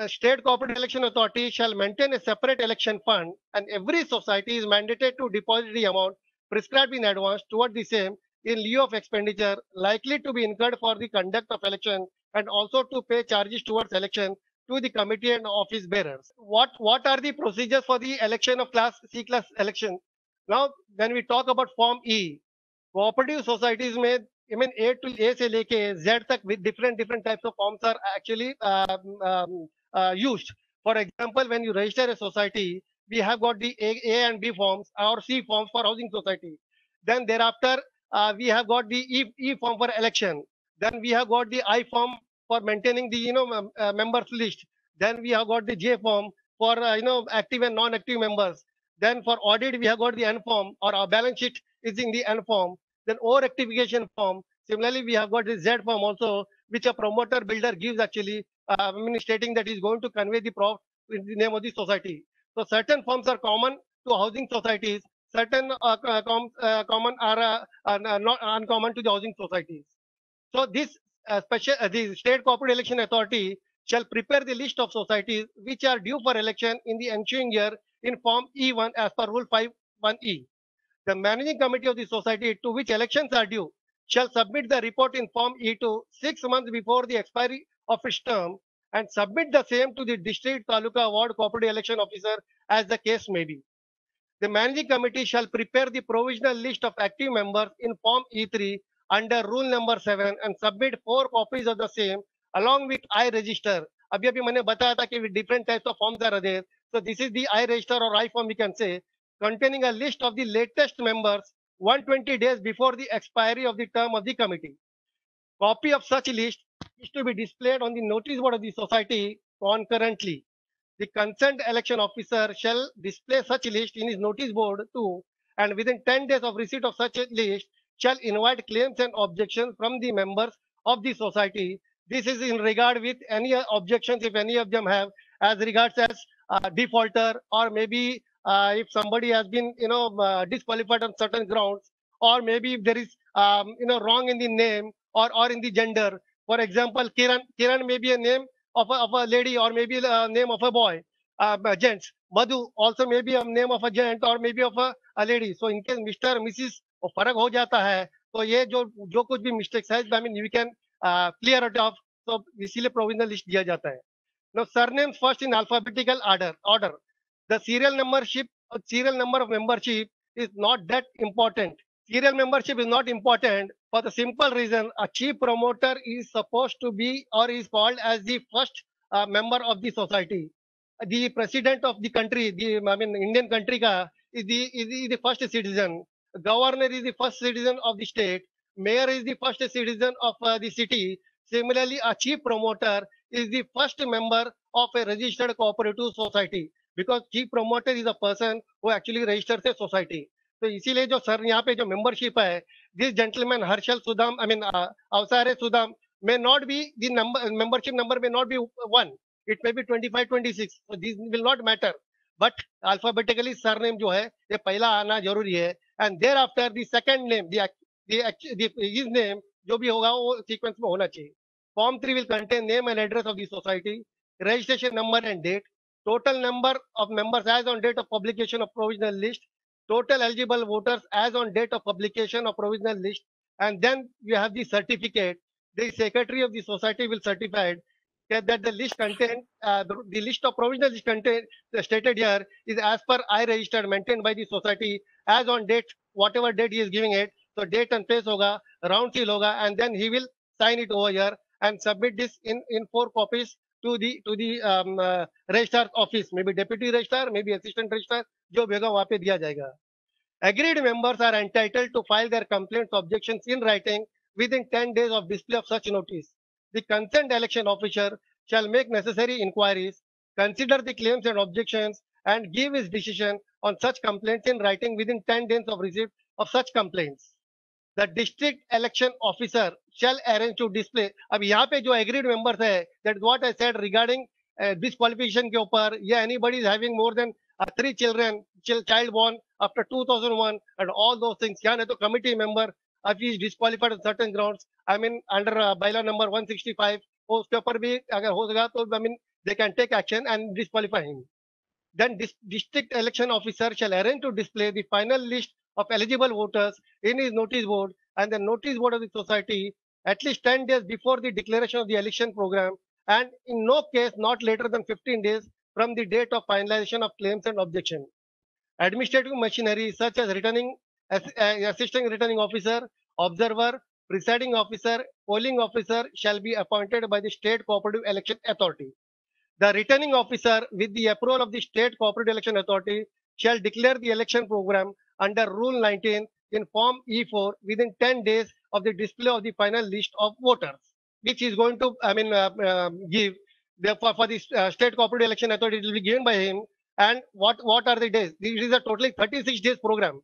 a state corporate election authority shall maintain a separate election fund and every society is mandated to deposit the amount prescribed in advance toward the same in lieu of expenditure likely to be incurred for the conduct of election and also to pay charges towards election to the committee and office bearers. What, what are the procedures for the election of class C class election? Now, when we talk about Form E, cooperative societies may I mean A to A से लेके Z तक with different different types of forms are actually um, um, uh, used. For example, when you register a society, we have got the A, A and B forms or C forms for housing society. Then thereafter, uh, we have got the E, e form for election. Then we have got the I form for maintaining the you know uh, members list. Then we have got the J form for uh, you know active and non-active members. Then for audit, we have got the N form or our balance sheet is in the N form. Then O rectification form. Similarly, we have got the Z form also, which a promoter builder gives actually, I mean, stating that he's going to convey the prop in the name of the society. So certain forms are common to housing societies. Certain uh, com uh, common are, uh, are not uncommon to the housing societies. So this uh, special, uh, the state corporate election authority shall prepare the list of societies which are due for election in the ensuing year in form E1 as per rule 5.1e. The managing committee of the society to which elections are due shall submit the report in form E2 six months before the expiry of its term and submit the same to the district taluka ward cooperative election officer as the case may be. The managing committee shall prepare the provisional list of active members in form E3 under rule number 7 and submit four copies of the same along with I register. अभी अभी मैंने बताया था कि different types of forms are there. So this is the I register or I form we can say containing a list of the latest members 120 days before the expiry of the term of the committee. Copy of such list is to be displayed on the notice board of the society concurrently. The concerned election officer shall display such list in his notice board too, and within 10 days of receipt of such a list, shall invite claims and objections from the members of the society. This is in regard with any objections, if any of them have, as regards as uh, defaulter or maybe uh, if somebody has been, you know, uh, disqualified on certain grounds, or maybe if there is, um, you know, wrong in the name or, or in the gender. For example, Kiran, Kiran may be a name of a, of a lady or maybe the name of a boy, uh, gents. Madhu also may be a name of a gent or maybe of a, a lady. So in case Mr. Mrs. फ़र्क हो जाता है तो ये जो जो कुछ भी मिस्टेक्स है I mean you can clear it off तो इसीलिए प्रोविजनल लिस्ट दिया जाता है no surname first in alphabetical order order the serial membership serial number of membership is not that important serial membership is not important for the simple reason a chief promoter is supposed to be or is called as the first uh, member of the society. The president of the country the i mean indian country ka is the is the, is the first citizen. Governor is the first citizen of the state. Mayor is the first citizen of uh, the city. Similarly a chief promoter is the first member of a registered cooperative society because chief promoter is a person who actually registers a society. तो इसीलिए जो sir यहाँ पे जो membership है this gentleman Harshal Sudam I mean Awsare Sudam may not be the number membership number may not be one it may be twenty six will not matter but alphabetically surname जो है, ये पहला आना ज़रूरी है. And thereafter the second name is name जो भी होगा, वो सिक्वेंस में होना चाहिए. Form three will contain name and address of the society registration number and date total number of members as on date of publication of provisional list total eligible voters as on date of publication of provisional list. And then you have the certificate. The secretary of the society will certify that, that the list contain uh, the, list of provisional list contained, stated here is as per i registered maintained by the society as on date whatever date he is giving it. So date and place hoga round seal hoga and then he will sign it over here and submit this in in four copies to the to the um, uh, office. Maybe deputy registrar maybe assistant registrar jo bhega wahan pe diya jayega. agreed members are entitled to file their complaints objections in writing within 10 days of display of such notice the concerned election officer shall make necessary inquiries consider the claims and objections and give his decision on such complaints in writing within 10 days of receipt of such complaints the district election officer shall arrange to display अब यहाँ पे जो agreed members है that what I said regarding uh, disqualification के ऊपर yeah anybody is having more than uh, three children, child born after 2001, and all those things. Yeah, the committee member, if he is disqualified on certain grounds, I mean, under uh, bylaw number 165, uh, I mean, they can take action and disqualify him. Then this district election officer shall arrange to display the final list of eligible voters in his notice board and the notice board of the society at least 10 days before the declaration of the election program and in no case not later than 15 days from the date of finalization of claims and objection. Administrative machinery such as returning uh, assisting returning officer, observer, presiding officer, polling officer shall be appointed by the state cooperative election authority. The returning officer with the approval of the state cooperative election authority shall declare the election program under rule 19 in form E4 within 10 days of the display of the final list of voters, which is going to, I mean, uh, uh, give the, for, the uh, state cooperative election authority, it will be given by him. And what, what are the days? It is a totally 36 days program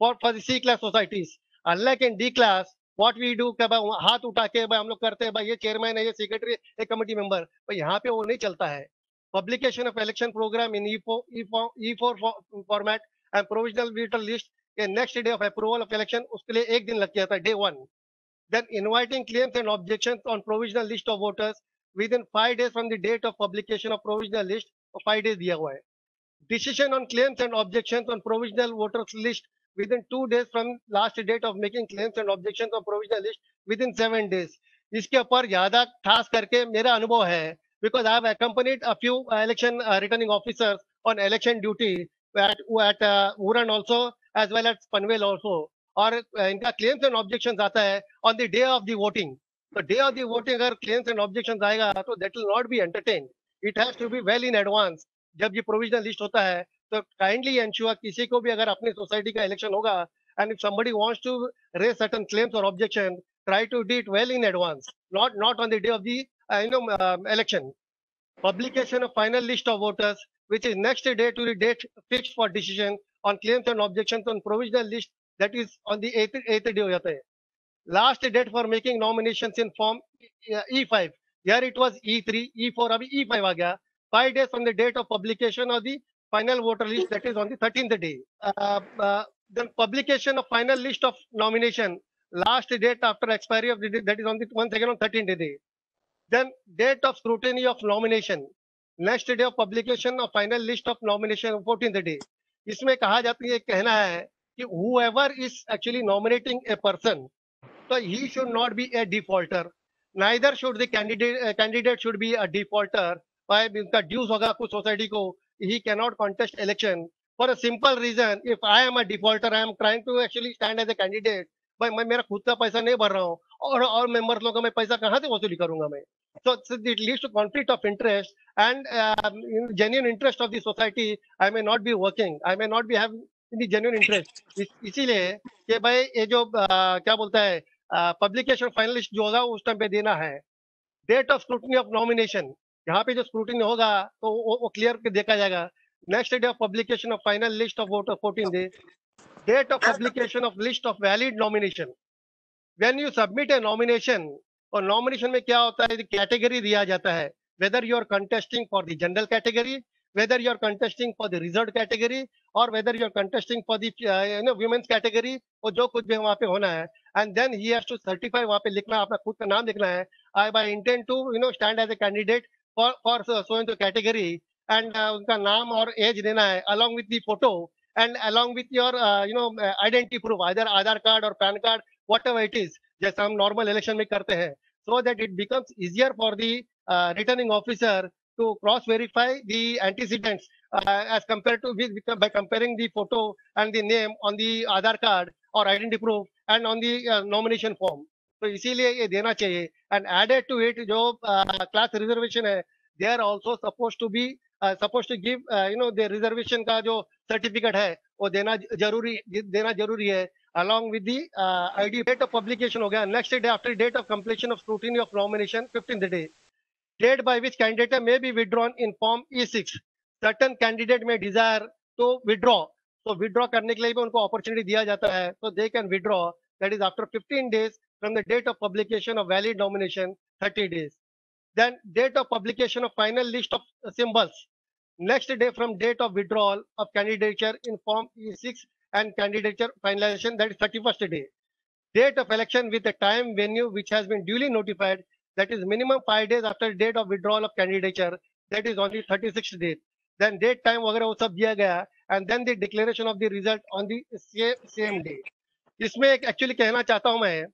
for, for the C class societies. Unlike in D class, what we do कि भाई हाथ उठा के भाई हम लोग करते हैं भाई ये चेयरमैन है ये सेक्रेटरी ये कमेटी मेंबर भाई यहाँ पे वो नहीं चलता है publication of election programme in E four format and provisional voter list के next day of approval of election उसके लिए एक दिन लग जाता है day one then inviting claims and objections on provisional list of within five days from the date of publication of provisional list और five days दिया हुआ है decision on claims and objections on provisional voters list within two days from last date of making claims and objections on provisional list within seven days इसके ऊपर ज़्यादा खास करके मेरा अनुभव है because I have accompanied a few uh, election uh, returning officers on election duty at, at uh, Uran also as well as Panvel also और uh, इनका claims and objections आता है on the day of the voting. So day of the voting अगर claims and objections आएगा तो that will not be entertained. It has to be well in advance. जब ये provisional list होता है तो kindly ensure किसी को भी अगर अपनी society का election होगा and if somebody wants to raise certain claims or objection, try to do it well in advance, not not on the day of the uh, you know um, election. Publication of final list of voters, which is next day to the date fixed for decision on claims and objections on provisional list that is on the eighth eighth day हो जाता है. Last date for making nominations in form uh, E5. Here it was E3, E4 अभी E5 आ गया. Five days from the date of publication of the final voter list that is on the 13th day. Uh, uh, then publication of final list of nomination. Last date after expiry of the date that is on the once again on 13th day. Then date of scrutiny of nomination. Next day of publication of final list of nomination 14th day. इसमें कहा जाता है कहना है कि whoever is actually nominating a person, so he should not be a defaulter. Neither should the candidate uh, candidate should be a defaulter. भाई उनका dues होगा कुछ सोसाइटी को he cannot contest election for a simple reason. If I am a defaulter, I am trying to actually stand as a candidate. भाई मैं मेरा खुद का पैसा नहीं भर रहा हूँ और और मेंबर्स लोगों का मैं पैसा कहाँ से वसूली करूँगा मैं so, so it leads to conflict of interest and um, in genuine interest of the society i may not be working i may not be having the genuine interest इसीलिए कि भाई ये जो uh, क्या बोलता है पब्लिकेशन फाइनलिस्ट जो होगा उस टाइम पे देना है। Date of scrutiny of nomination यहाँ पे जो स्क्रूटनी होगा तो वो, वो क्लियर देखा जाएगा। Next day of publication of final list of voter fourteen day date of publication of list of valid nomination when you submit a nomination और नॉमिनेशन में क्या होता है कैटेगरी दिया जाता है whether you are contesting for the general category for the reserved category or whether you are contesting for the uh, you know women's category और जो कुछ भी वहाँ पे होना है and then he has to certify वहाँ पे लिखना अपना खुद का नाम लिखना है I by intend to you know stand as a candidate for for so so and so category and uh, उनका नाम और एज देना है along with the photo and along with your uh, you know uh, identity proof either Aadhaar card और PAN card whatever it is जैसा हम normal election में करते हैं so that it becomes easier for the uh, returning officer to cross verify the antecedents uh, as compared to with, with- by comparing the photo and the name on the Aadhaar card or identity proof and on the nomination form तो इसीलिए ये देना चाहिए. And added to it जो class uh, reservation है they are also suppose to be suppose to give you know the reservation का जो certificate है वो देना ज़रूरी देना ज़रूरी है along with the I D date of publication हो गया. Next day after date of completion of scrutiny of nomination fifteen day date by which candidate may be withdrawn in form E six certain candidate may desire to withdraw तो withdraw करने के लिए भी उनको opportunity दिया जाता है। तो they can withdraw that is after 15 days from the date of publication of valid nomination 30 days then date of publication of final list of symbols next day from date of withdrawal of candidature in form E six and candidature finalisation that is thirty first day date of election with time venue which has been duly notified that is minimum five days after date of withdrawal of candidature that is only thirty six date then date time वगैरह वो सब दिया गया है and then the declaration of the result on the same, same day. इसमें एक actually कहना चाहता हूँ मैं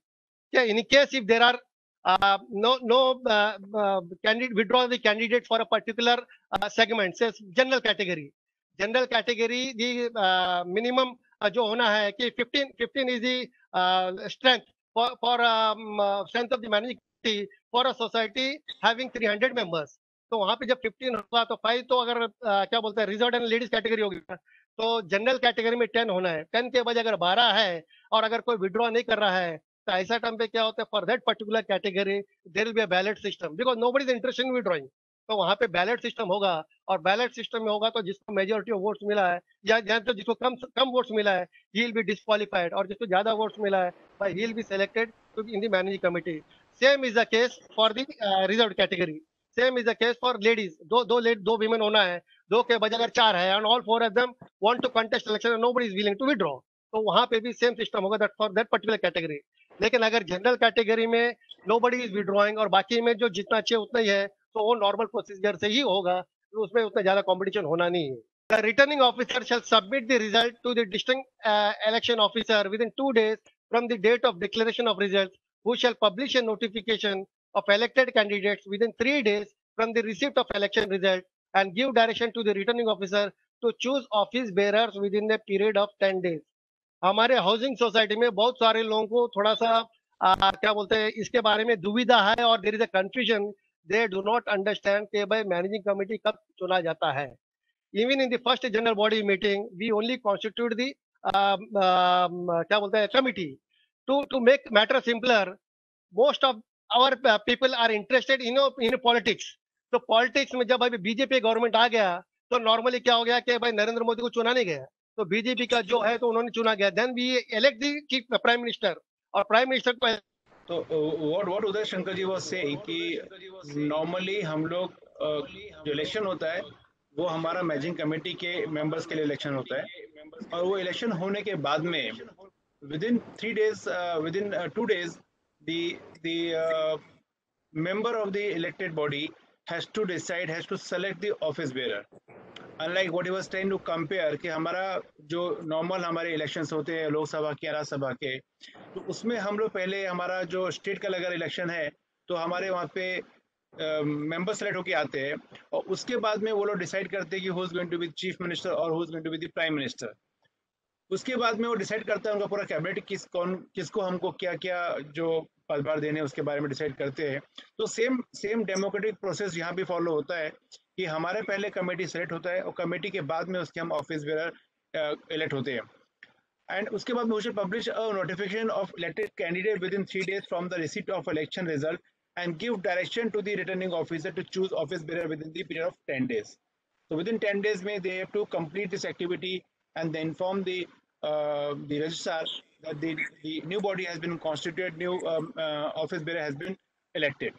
कि in case if there are uh, no no uh, uh, candidate withdraw the candidate for a particular uh, segment says general category general category the uh, minimum uh, जो होना है कि 15 15 is the uh, strength for for um, uh, strength of the managing for a society having 300 members तो वहाँ पे जब 15 होगा तो फाइव तो अगर uh, क्या बोलते हैं रिज़र्व एंड लेडीज़ कैटेगरी होगी तो जनरल कैटेगरी में 10 होना है। 10 के बजाय अगर 12 है और अगर कोई विड्रॉ नहीं कर रहा है तो ऐसा टाइम पे क्या होता है for that particular category there will be ballot system because nobody interest in withdrawing तो वहाँ पे बैलेट सिस्टम होगा और बैलेट सिस्टम में होगा तो जिसको मेजोरिटी ऑफ़ वोट्स मिला है या तो जिसको कम कम वोट्स मिला है ही विल बी डिस्क्वालिफाइड और जिसको ज़्यादा वोट्स मिला है भाई he will be selected in the managing committee same is the case for the reserve category same is the case for ladies दो दो लेड दो वीमेन होना है। दो के बजाय अगर चार है and all four of them want to contest election nobody is willing to withdraw तो वहाँ पे भी सेम सिस्टम होगा that for that particular category लेकिन अगर जनरल कैटेगरी में नो बडी इज़ विड्रॉइंग और बाकी में जो जितना अच्छे उतना ही है तो वो नॉर्मल प्रोसीजर से ही होगा। तो उसमें उतना ज़्यादा कंपटीशन होना नहीं है। The returning officer shall submit the result to the distinct uh, election officer within two days from the date of declaration of results, who shall publish a notification of elected candidates within three days from the receipt of election result and give direction to the returning officer to choose office bearers within a period of 10 days. हमारे housing society में बहुत सारे लोगों को थोड़ा सा आ, क्या बोलते हैं इसके बारे में दुविधा है और there is a confusion they do not understand कि भाई मैनेजिंग कमेटी कब चुना जाता है even in the first general body meeting we only constitute the क्या बोलते हैं committee to to make matter simpler most of our people are interested in in politics तो पॉलिटिक्स में जब अभी बीजेपी गवर्नमेंट आ गया तो नॉर्मली क्या हो गया कि भाई नरेंद्र मोदी को चुना नहीं गया। तो बीजेपी का जो है तो उन्होंने चुना गया। Then we elect the chief prime minister और प्राइम मिनिस्टर को तो what what Uday Shankar ji was saying कि नॉर्मली हम लोग जो इलेक्शन होता है, वो हमारा मैनेजिंग कमेटी के मेंबर्स के लिए इलेक्शन होता है। और वो इलेक्शन होने के बाद में within three days within two days the member of the elected body has to decide, has to select the office bearer. Unlike what he was trying to compare कि हमारा जो नॉर्मल हमारे इलेक्शंस होते हैं लोकसभा के राज्यसभा के तो उसमें हम लोग पहले हमारा जो स्टेट का अगर इलेक्शन है तो हमारे वहाँ पे मेंबर सेलेक्ट होके आते हैं और उसके बाद में वो लोग डिसाइड करते हैं कि who is going to be chief minister और who is going to be the prime minister उसके बाद में वो डिसाइड करता है उनका पूरा कैबिनेट किस कौन किसको हमको क्या क्या जो पदभार देने उसके बारे में डिसाइड करते हैं तो सेम सेम डेमोक्रेटिक प्रोसेस यहाँ भी फॉलो होता है कि हमारे पहले कमेटी सेलेक्ट होता है और कमेटी के बाद में उसके हम ऑफ़िस बेरर इलेक्ट होते हैं एंड उसके बाद we publish a notification of elected candidate within three days from the receipt of election result and give direction to the returning officer to choose office bearer within the period of 10 days. So within 10 days, may they have to complete this activity and then inform the uh, the registrar that the, the new body has been constituted, new um, uh, office bearer has been elected.